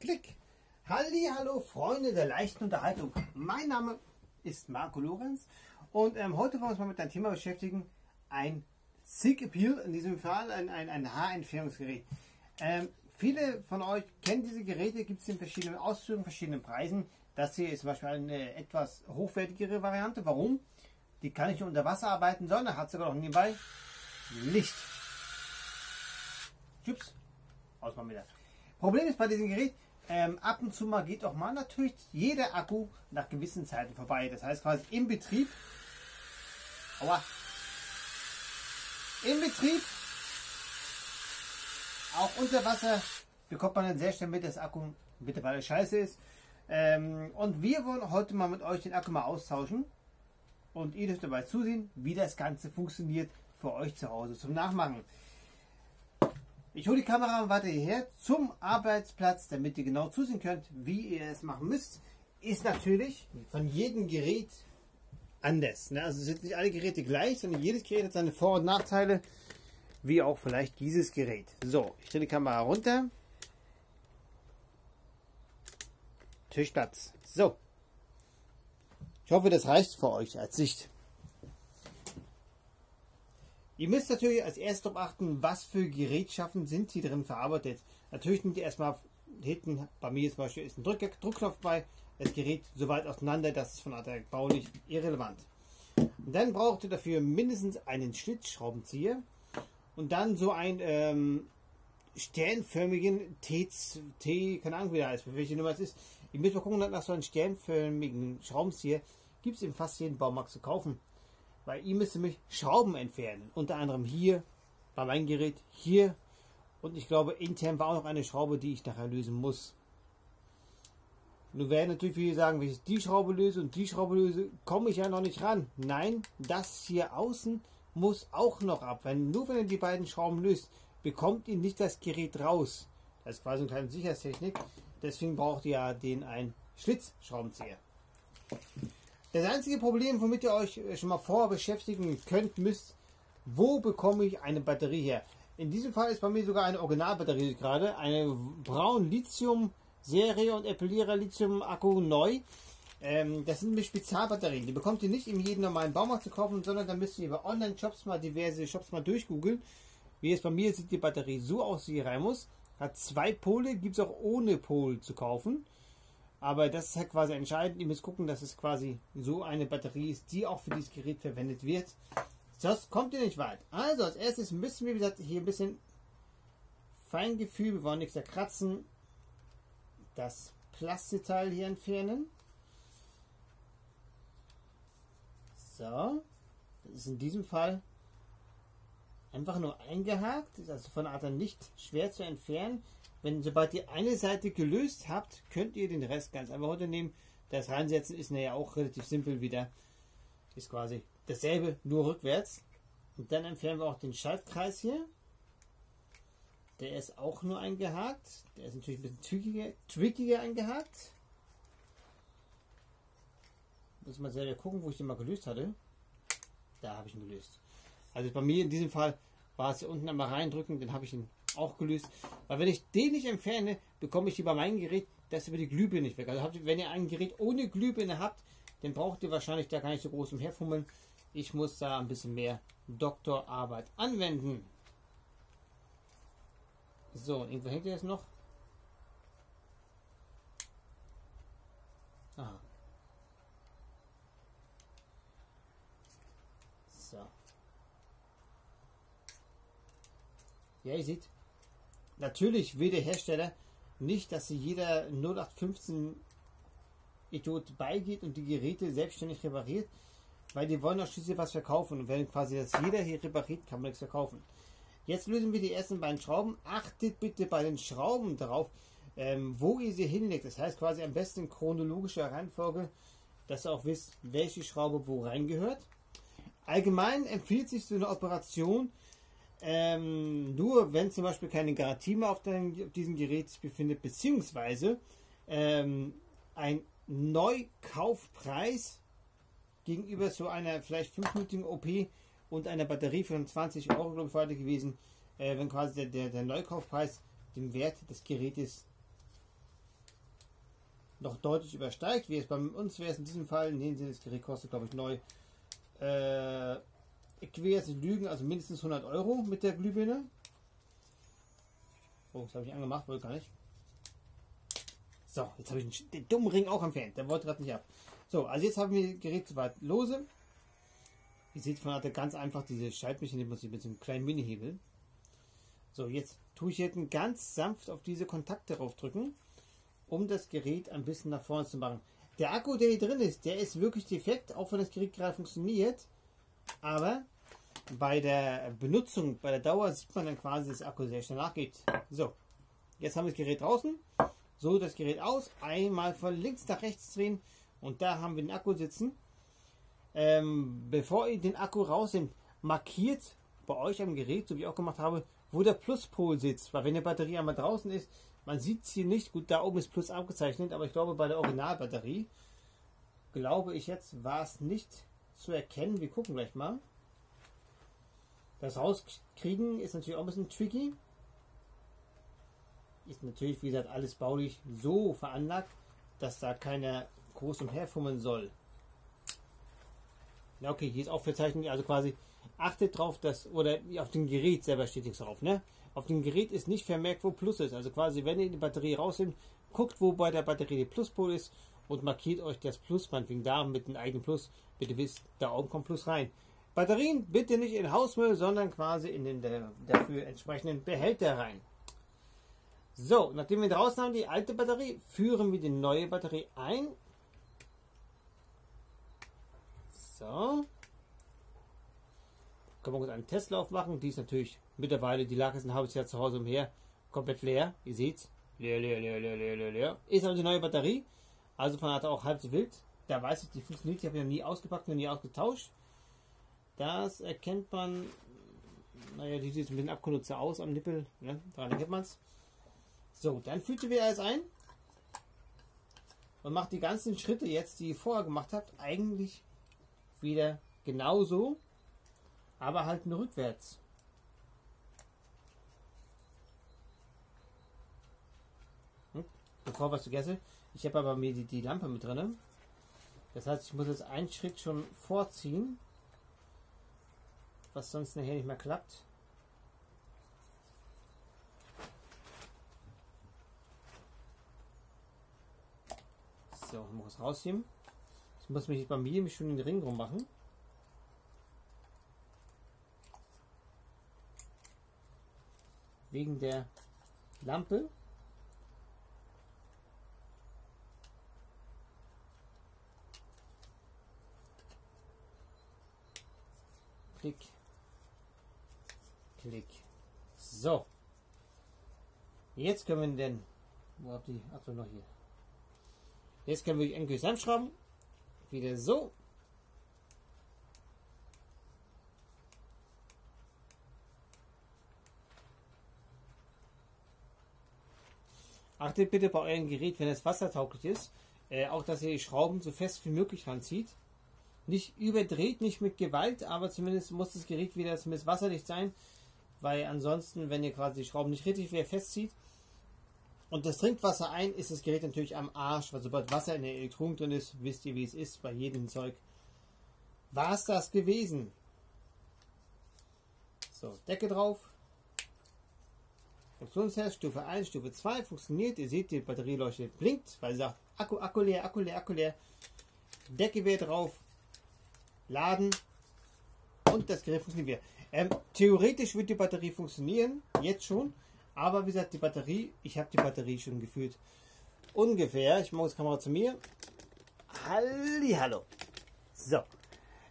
Klick. Halli, hallo Freunde der leichten Unterhaltung. Mein Name ist Marco Lorenz und ähm, heute wollen wir uns mal mit einem Thema beschäftigen. Ein Sig Appeal, in diesem Fall ein, ein, ein Haarentfernungsgerät. Ähm, viele von euch kennen diese Geräte, gibt es in verschiedenen Ausführungen, verschiedenen Preisen. Das hier ist zum Beispiel eine etwas hochwertigere Variante. Warum? Die kann nicht nur unter Wasser arbeiten, sondern hat sogar noch nebenbei Licht. Tschüss. Aus mal wieder. Problem ist bei diesem Gerät, ähm, ab und zu mal geht auch mal natürlich jeder Akku nach gewissen Zeiten vorbei. Das heißt quasi im Betrieb, aua, im Betrieb, auch unter Wasser, bekommt man dann sehr schnell mit, dass Akku mittlerweile scheiße ist. Ähm, und wir wollen heute mal mit euch den Akku mal austauschen. Und ihr dürft dabei zusehen, wie das Ganze funktioniert für euch zu Hause zum Nachmachen. Ich hole die Kamera weiter hierher zum Arbeitsplatz, damit ihr genau zusehen könnt, wie ihr es machen müsst. Ist natürlich von jedem Gerät anders. Ne? Also sind nicht alle Geräte gleich, sondern jedes Gerät hat seine Vor- und Nachteile, wie auch vielleicht dieses Gerät. So, ich stelle die Kamera runter. Tischplatz. So. Ich hoffe, das reicht für euch als Sicht. Ihr müsst natürlich als erstes darauf achten, was für Gerätschaften sind hier drin verarbeitet. Natürlich nimmt ihr erstmal hinten, bei mir zum Beispiel ist ein Druck, Druckknopf bei, das Gerät so weit auseinander, dass es von der baulich irrelevant. Und dann braucht ihr dafür mindestens einen Schlitzschraubenzieher und dann so einen ähm, sternförmigen T, T, keine Ahnung wie der heißt, für welche Nummer es ist. Ihr müsst mal gucken, nach so einem sternförmigen Schraubenzieher gibt es in fast jedem Baumarkt zu kaufen. Weil ihr müsst nämlich Schrauben entfernen. Unter anderem hier bei meinem Gerät, hier und ich glaube intern war auch noch eine Schraube, die ich nachher lösen muss. Nun werden natürlich viele sagen, wenn ich die Schraube löse und die Schraube löse, komme ich ja noch nicht ran. Nein, das hier außen muss auch noch ab. Wenn, nur wenn ihr die beiden Schrauben löst, bekommt ihr nicht das Gerät raus. Das ist quasi eine kleine Sicherheitstechnik. Deswegen braucht ihr ja den einen Schlitzschraubenzieher. Das einzige Problem, womit ihr euch schon mal vorher beschäftigen könnt, müsst, wo bekomme ich eine Batterie her? In diesem Fall ist bei mir sogar eine Originalbatterie gerade, eine Braun Lithium Serie und Appellierer Lithium Akku neu. Ähm, das sind Spezialbatterien. Die bekommt ihr nicht in jedem normalen Baumarkt zu kaufen, sondern da müsst ihr über Online-Shops mal diverse Shops mal durchgoogeln. Wie es bei mir sieht die Batterie so aus, wie rein muss. Hat zwei Pole, gibt es auch ohne Pol zu kaufen. Aber das ist halt quasi entscheidend. Ihr müsst gucken, dass es quasi so eine Batterie ist, die auch für dieses Gerät verwendet wird. Sonst kommt ihr nicht weit. Also als erstes müssen wir, wie gesagt, hier ein bisschen Feingefühl, wir wollen nichts zerkratzen, das Plastikteil hier entfernen. So, das ist in diesem Fall einfach nur eingehakt, ist also von der Art nicht schwer zu entfernen. Wenn sobald ihr eine Seite gelöst habt, könnt ihr den Rest ganz einfach runternehmen. Das reinsetzen ist ja auch relativ simpel wieder. Ist quasi dasselbe, nur rückwärts. Und dann entfernen wir auch den Schaltkreis hier. Der ist auch nur eingehakt. Der ist natürlich ein bisschen trickiger, trickiger eingehakt. Muss mal selber gucken, wo ich den mal gelöst hatte. Da habe ich ihn gelöst. Also bei mir in diesem Fall war es hier unten einmal reindrücken, den habe ich ihn auch gelöst. Weil wenn ich den nicht entferne, bekomme ich die bei meinem Gerät das über die Glühbirne nicht weg. Also habt, wenn ihr ein Gerät ohne Glühbirne habt, dann braucht ihr wahrscheinlich da gar nicht so groß umherfummeln. Ich muss da ein bisschen mehr Doktorarbeit anwenden. So, irgendwo hängt ihr jetzt noch? Aha. So. Ja, ihr seht, natürlich will der Hersteller nicht, dass sie jeder 0815 Idiot beigeht und die Geräte selbstständig repariert, weil die wollen auch schließlich was verkaufen. Und wenn quasi das jeder hier repariert, kann man nichts verkaufen. Jetzt lösen wir die ersten beiden Schrauben. Achtet bitte bei den Schrauben darauf, ähm, wo ihr sie hinlegt. Das heißt quasi am besten in chronologischer Reihenfolge, dass ihr auch wisst, welche Schraube wo reingehört. Allgemein empfiehlt sich so eine Operation ähm, nur, wenn zum Beispiel keine Garantie mehr auf, dein, auf diesem Gerät befindet, beziehungsweise ähm, ein Neukaufpreis gegenüber so einer vielleicht fünfminütigen OP und einer Batterie von 20 Euro, glaube ich, weiter gewesen, äh, wenn quasi der, der, der, Neukaufpreis dem Wert des Gerätes noch deutlich übersteigt, wie es bei uns wäre in diesem Fall, in dem Sinne, das Gerät kostet, glaube ich, neu, äh, jetzt nicht lügen, also mindestens 100 Euro mit der Glühbirne. Oh, das habe ich angemacht, wollte gar nicht. So, jetzt habe ich den dummen Ring auch entfernt, der wollte gerade nicht ab. So, also jetzt haben wir das Gerät soweit lose. Ihr seht, von hat ganz einfach diese Schaltmechanismus mit so einem kleinen Mini-Hebel. So, jetzt tue ich jetzt ganz sanft auf diese Kontakte draufdrücken, um das Gerät ein bisschen nach vorne zu machen. Der Akku, der hier drin ist, der ist wirklich defekt, auch wenn das Gerät gerade funktioniert. Aber bei der Benutzung, bei der Dauer sieht man dann quasi, dass der Akku sehr schnell nachgeht. So, jetzt haben wir das Gerät draußen. So das Gerät aus, einmal von links nach rechts drehen und da haben wir den Akku sitzen. Ähm, bevor ihr den Akku rausnehmt, markiert bei euch am Gerät, so wie ich auch gemacht habe, wo der Pluspol sitzt. Weil wenn die Batterie einmal draußen ist, man sieht es hier nicht. Gut, da oben ist Plus abgezeichnet, aber ich glaube bei der Originalbatterie, glaube ich jetzt, war es nicht zu erkennen. Wir gucken gleich mal. Das rauskriegen ist natürlich auch ein bisschen tricky. Ist natürlich, wie gesagt, alles baulich so veranlagt, dass da keiner groß umherfummeln soll. Ja, okay, hier ist auch verzeichnet, also quasi achtet drauf, dass, oder auf dem Gerät selber steht nichts drauf, ne? Auf dem Gerät ist nicht vermerkt, wo Plus ist. Also quasi, wenn ihr die Batterie rausnimmt, guckt, wo bei der Batterie der Pluspol ist und markiert euch das Plus, meinetwegen da mit einem eigenen Plus. Bitte wisst, da oben kommt Plus rein. Batterien bitte nicht in Hausmüll, sondern quasi in den dafür entsprechenden Behälter rein. So, nachdem wir draußen haben die alte Batterie, führen wir die neue Batterie ein. So kann man gut einen Testlauf machen. Die ist natürlich mittlerweile, die lag jetzt ein halbes Jahr zu Hause umher, komplett leer. Ihr seht's. Leer, leer, leer, leer, leer, leer, leer. Ist aber die neue Batterie. Also von hat auch halb so wild. Da weiß ich, die funktioniert. Die habe ich noch nie ausgepackt, noch nie ausgetauscht. Das erkennt man. Naja, die sieht ein bisschen abgenutzt aus am Nippel. Ne? Daran erkennt man es. So, dann fühlt ihr wieder alles ein. Und macht die ganzen Schritte jetzt, die ihr vorher gemacht habt, eigentlich wieder genauso aber halt nur rückwärts. Hm? Bevor was vergesse, ich habe aber mir die, die Lampe mit drin. Das heißt, ich muss jetzt einen Schritt schon vorziehen, was sonst nachher nicht mehr klappt. So, ich muss rausziehen. Ich muss mich bei mir schon in den Ring rum machen. wegen der Lampe. Klick, Klick. So. Jetzt können wir denn, wo habt ihr, achso noch hier. Jetzt können wir die endgültig zusammenschrauben. Wieder so. Achtet bitte bei eurem Gerät, wenn es wassertauglich ist, äh, auch dass ihr die Schrauben so fest wie möglich ranzieht. Nicht überdreht, nicht mit Gewalt, aber zumindest muss das Gerät wieder zumindest wasserdicht sein, weil ansonsten, wenn ihr quasi die Schrauben nicht richtig wieder festzieht und das Trinkwasser ein, ist das Gerät natürlich am Arsch, weil sobald Wasser in der Elektronik drin ist, wisst ihr, wie es ist bei jedem Zeug. War es das gewesen? So, Decke drauf. Funktionstest Stufe 1, Stufe 2 funktioniert. Ihr seht, die Batterieleuchte blinkt, weil sie sagt, Akku, Akku leer, Akku leer, Akku leer. Decke wieder drauf, laden und das Gerät funktioniert wieder. Ähm, theoretisch wird die Batterie funktionieren, jetzt schon, aber wie gesagt, die Batterie, ich habe die Batterie schon gefühlt ungefähr, ich mache das Kamera zu mir. Halli, hallo. So,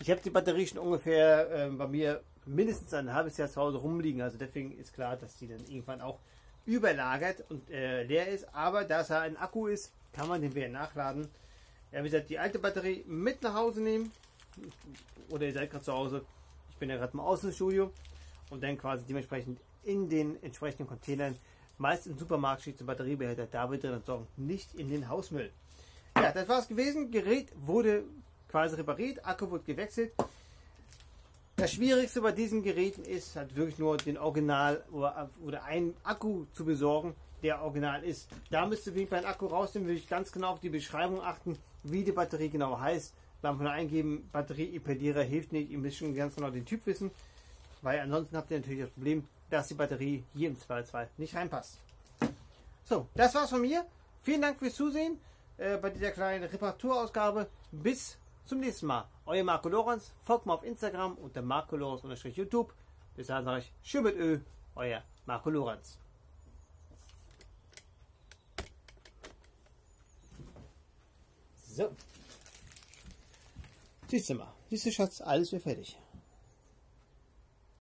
ich habe die Batterie schon ungefähr äh, bei mir mindestens ein halbes Jahr zu Hause rumliegen. Also deswegen ist klar, dass die dann irgendwann auch überlagert und äh, leer ist. Aber da es ein Akku ist, kann man den wieder nachladen. Ja, wie gesagt, die alte Batterie mit nach Hause nehmen. Oder ihr seid gerade zu Hause. Ich bin ja gerade im Außenstudio. Und dann quasi dementsprechend in den entsprechenden Containern, meist im Supermarkt steht zum Batteriebehälter, da wird drin entsorgen, nicht in den Hausmüll. Ja, das war es gewesen. Gerät wurde quasi repariert, Akku wurde gewechselt. Das Schwierigste bei diesen Geräten ist halt wirklich nur den Original oder, oder einen Akku zu besorgen, der original ist. Da müsst ihr beim Akku rausnehmen, würde ich ganz genau auf die Beschreibung achten, wie die Batterie genau heißt. Von eingeben, Batterie Ipedierer hilft nicht, ihr müsst schon ganz genau den Typ wissen, weil ansonsten habt ihr natürlich das Problem, dass die Batterie hier im 2.2 nicht reinpasst. So, das war's von mir. Vielen Dank fürs Zusehen äh, bei dieser kleinen Reparaturausgabe. Bis zum nächsten Mal. Euer Marco Lorenz. Folgt mir auf Instagram unter Marco Lorenz YouTube. Bis dahin sage ich Schön mit Ö. Euer Marco Lorenz. So. Siehst du mal. Siehst du, Schatz, alles wäre fertig.